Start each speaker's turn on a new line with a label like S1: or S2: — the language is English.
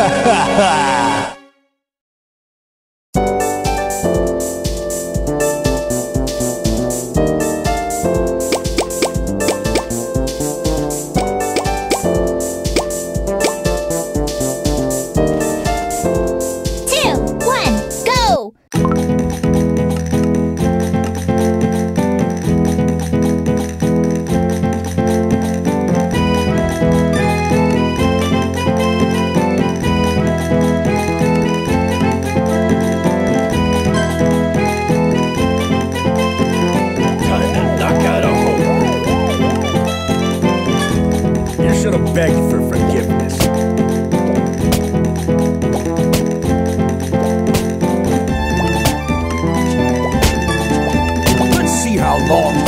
S1: ha ha ha should have begged for forgiveness. Let's see how long